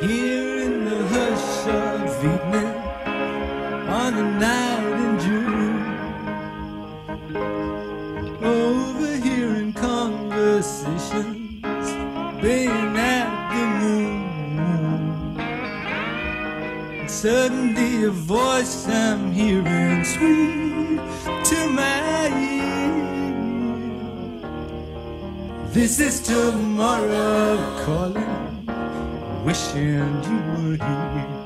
Here in the hush of evening on a night in June. Overhearing conversations, baying at the moon. And suddenly a voice I'm hearing sweet to my ear. This is tomorrow calling, 我心里。